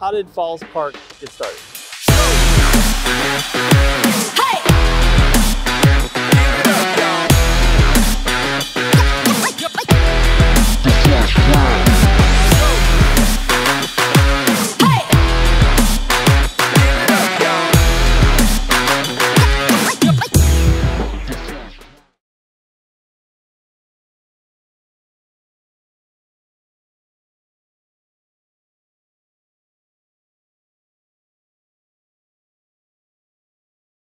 how did Falls Park get started?